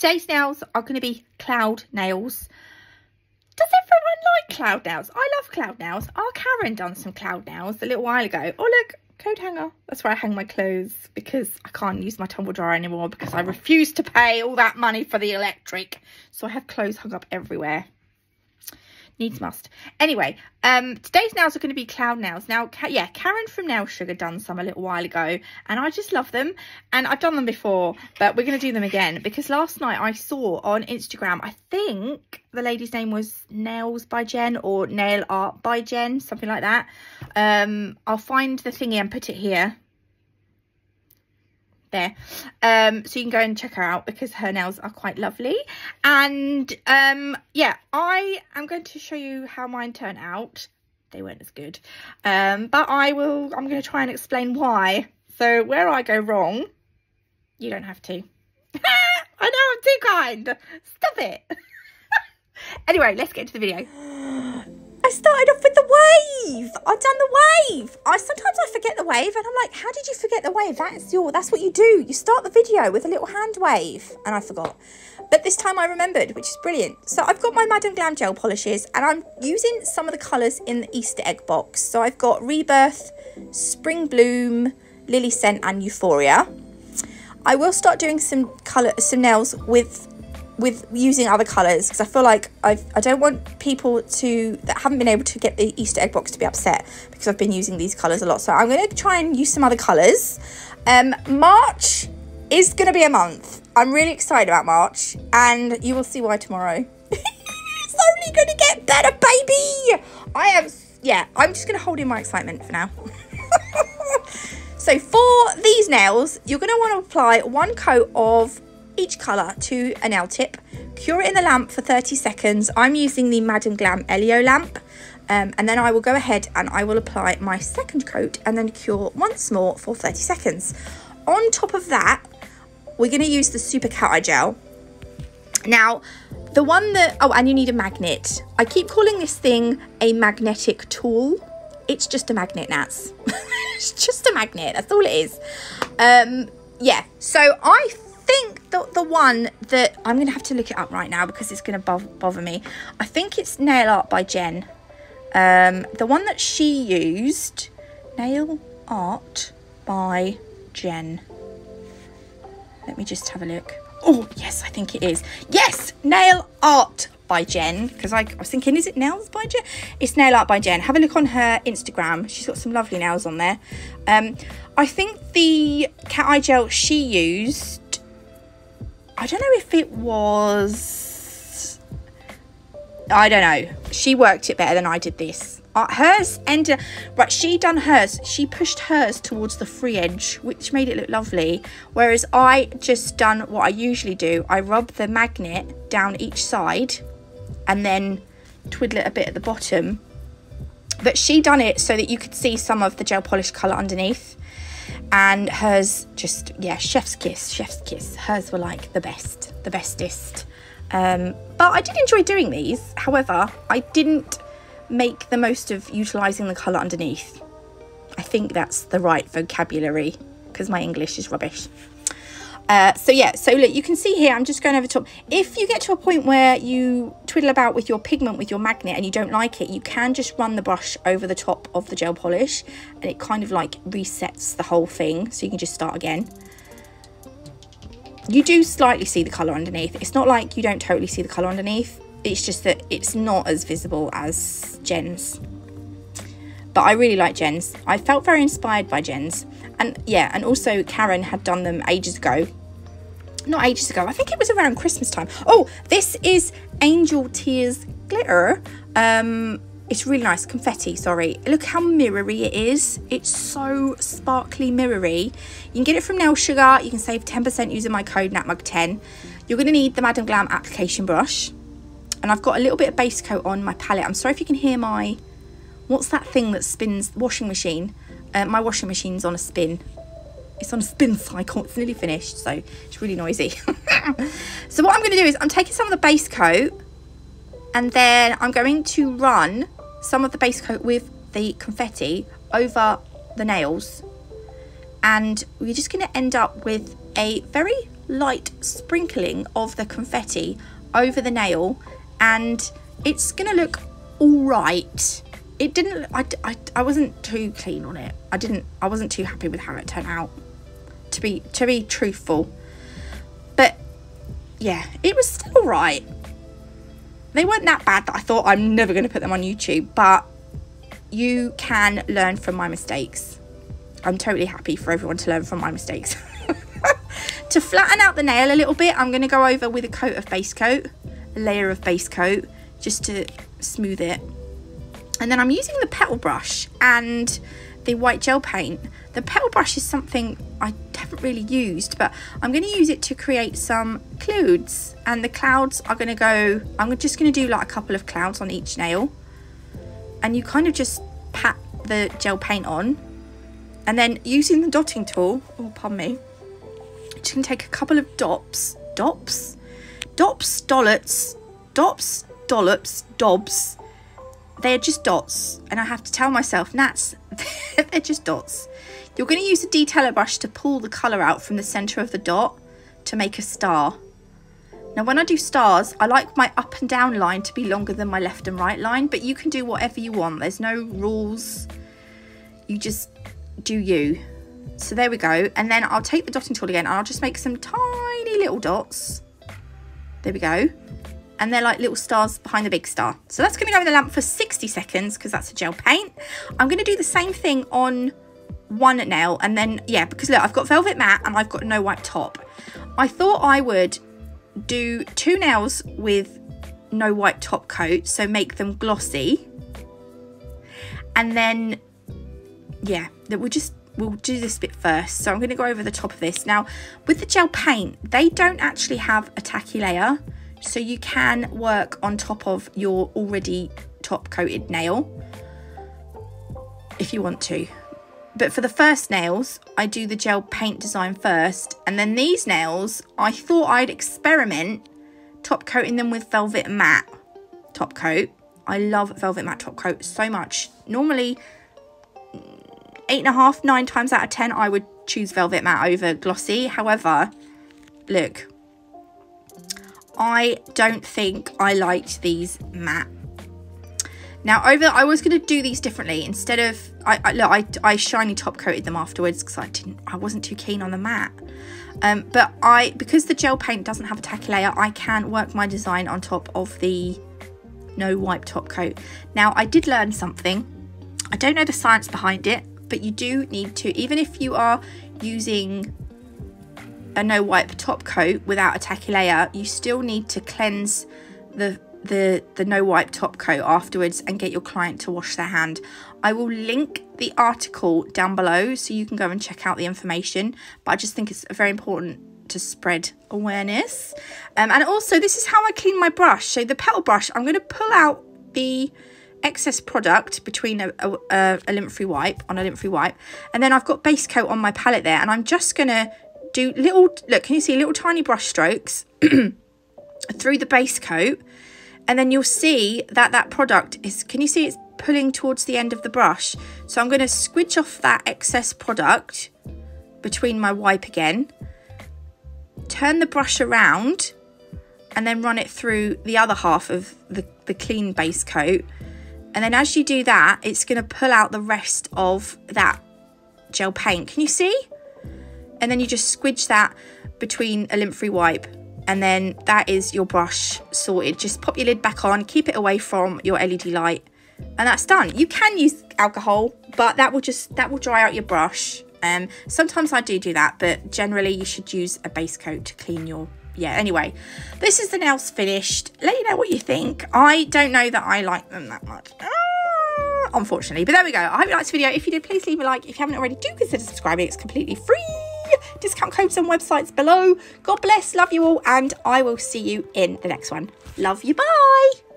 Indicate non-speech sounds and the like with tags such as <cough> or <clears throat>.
Today's nails are going to be cloud nails. Does everyone like cloud nails? I love cloud nails. Our Karen done some cloud nails a little while ago. Oh, look, coat hanger. That's where I hang my clothes because I can't use my tumble dryer anymore because I refuse to pay all that money for the electric. So I have clothes hung up everywhere needs must. Anyway, um, today's nails are going to be cloud nails. Now, yeah, Karen from Nail Sugar done some a little while ago, and I just love them. And I've done them before, but we're going to do them again because last night I saw on Instagram, I think the lady's name was Nails by Jen or Nail Art by Jen, something like that. Um, I'll find the thingy and put it here there. Um so you can go and check her out because her nails are quite lovely. And um yeah i am going to show you how mine turn out. They weren't as good. Um but i will i'm going to try and explain why. So where i go wrong you don't have to. <laughs> I know i'm too kind. Stop it. <laughs> Anyway let's get into the video <gasps> <gasps> <gasps> I started off with the wave. I've done the wave. I sometimes I forget the wave and I'm like, how did you forget the wave? That's your that's what you do. You start the video with a little hand wave. And I forgot. But this time I remembered, which is brilliant. So I've got my Madam Glam gel polishes and I'm using some of the colours in the Easter egg box. So I've got Rebirth, Spring Bloom, Lily Scent and Euphoria. I will start doing some colour some nails with with using other colours because I feel like I've, I don't want people to that haven't been able to get the Easter egg box to be upset because I've been using these colours a lot. So I'm going to try and use some other colours. Um, March is going to be a month. I'm really excited about March and you will see why tomorrow. <laughs> it's only going to get better, baby. I am, yeah, I'm just going to hold in my excitement for now. <laughs> so for these nails, you're going to want to apply one coat of each colour to a nail tip. Cure it in the lamp for 30 seconds. I'm using the Madam Glam Elio lamp. Um, and then I will go ahead and I will apply my second coat and then cure once more for 30 seconds. On top of that, we're going to use the Super Cat Eye Gel. Now, the one that, oh, and you need a magnet. I keep calling this thing a magnetic tool. It's just a magnet, Nats. <laughs> it's just a magnet, that's all it is. Um, yeah, so I think the, the one that I'm going to have to look it up right now because it's going to bother me. I think it's Nail Art by Jen. Um, the one that she used, Nail Art by Jen. Let me just have a look. Oh, yes, I think it is. Yes, Nail Art by Jen. Because I, I, was thinking, is it Nails by Jen? It's Nail Art by Jen. Have a look on her Instagram. She's got some lovely nails on there. Um, I think the cat eye gel she used I don't know if it was. I don't know. She worked it better than I did this. Uh, hers ended. Right, she done hers. She pushed hers towards the free edge, which made it look lovely. Whereas I just done what I usually do. I rub the magnet down each side and then twiddle it a bit at the bottom. But she done it so that you could see some of the gel polish colour underneath and hers just yeah chef's kiss chef's kiss. Hers were like the best the bestest. Um, but i did enjoy doing these. However i didn't make the most of utilizing the color underneath. I think that's the right vocabulary because my english is rubbish uh, so yeah, so look, you can see here, I'm just going over top. If you get to a point where you twiddle about with your pigment, with your magnet, and you don't like it, you can just run the brush over the top of the gel polish, and it kind of like resets the whole thing, so you can just start again. You do slightly see the colour underneath. It's not like you don't totally see the colour underneath. It's just that it's not as visible as Jen's. But I really like Jen's. I felt very inspired by Jen's. And yeah, and also Karen had done them ages ago not ages ago. I think it was around Christmas time. Oh, this is Angel Tears glitter. Um, it's really nice, confetti, sorry. Look how mirrory it is. It's so sparkly mirrory. You can get it from Nail Sugar. You can save 10% using my code NatMug10. You're going to need the Madam Glam application brush. And I've got a little bit of base coat on my palette. I'm sorry if you can hear my... What's that thing that spins? Washing machine. Uh, my washing machine's on a spin it's on a spin cycle. It's nearly finished so it's really noisy. <laughs> So what I'm going to do is I'm taking some of the base coat and then I'm going to run some of the base coat with the confetti over the nails. And we're just going to end up with a very light sprinkling of the confetti over the nail and it's gonna look all right. It didn't I, I, I wasn't too clean on it. I didn't i wasn't too happy with how it turned out to be to be truthful. But yeah it was still right they weren't that bad that i thought i'm never going to put them on youtube but you can learn from my mistakes. I'm totally happy for everyone to learn from my mistakes. <laughs> To flatten out the nail a little bit i'm going to go over with a coat of base coat a layer of base coat just to smooth it. And then I'm using the petal brush and the white gel paint. The petal brush is something I haven't really used, but I'm going to use it to create some clouds. And the clouds are going to go, I'm just going to do like a couple of clouds on each nail. And you kind of just pat the gel paint on. And then using the dotting tool, oh, pardon me, you can take a couple of dots, dops, dops, dollops, dops, dollops, dobs, they're just dots and I have to tell myself Nats <laughs> they're just dots you're going to use a detailer brush to pull the colour out from the centre of the dot to make a star. Now when I do stars I like my up and down line to be longer than my left and right line but you can do whatever you want. There's no rules. You just do you. So there we go. And then I'll take the dotting tool again and I'll just make some tiny little dots. There we go. And they're like little stars behind the big star. So that's going to go in the lamp for 60 seconds because that's a gel paint. I'm going to do the same thing on one nail and then, yeah, because look, I've got velvet matte and I've got no wipe top. I thought I would do two nails with no wipe top coat, so make them glossy. And then, yeah, that we'll just we'll do this bit first. So I'm going to go over the top of this. Now, with the gel paint, they don't actually have a tacky layer. So you can work on top of your already top coated nail if you want to. But for the first nails, I do the gel paint design first. And then these nails, I thought I'd experiment top coating them with Velvet Matte top coat. I love Velvet Matte top coat so much. Normally, eight and a half, nine times out of 10, I would choose Velvet Matte over Glossy. However, look, I don't think I liked these matte. Now over, I was going to do these differently. Instead of, I, I look, I, I shiny top coated them afterwards because I didn't, I wasn't too keen on the matte. Um, but I, because the gel paint doesn't have a tacky layer, I can work my design on top of the no wipe top coat. Now I did learn something. I don't know the science behind it, but you do need to, even if you are using a no wipe top coat without a tacky layer, you still need to cleanse the the the no wipe top coat afterwards and get your client to wash their hand. I will link the article down below so you can go and check out the information. But I just think it's very important to spread awareness. Um, and also, this is how I clean my brush. So the petal brush, I'm going to pull out the excess product between a, a, a lint-free wipe on a lint-free wipe and then I've got base coat on my palette there and I'm just going to do little, look, can you see little tiny brush strokes <clears throat> through the base coat? And then you'll see that that product is, can you see it's pulling towards the end of the brush? So I'm going to squidge off that excess product between my wipe again, turn the brush around and then run it through the other half of the, the clean base coat. And then as you do that, it's going to pull out the rest of that gel paint. Can you see? and then you just squidge that between a lint-free wipe and then that is your brush sorted. Just pop your lid back on, keep it away from your LED light and that's done. You can use alcohol, but that will just, that will dry out your brush. Um, sometimes I do do that, but generally you should use a base coat to clean your yeah anyway. This is the nails finished. Let you know what you think. I don't know that i like them that much. Ah, unfortunately but there we go. I hope you liked this video. If you did please leave a like. If you haven't already do consider subscribing. It's completely free discount codes and websites below. God bless, love you all, and I will see you in the next one. Love you, bye.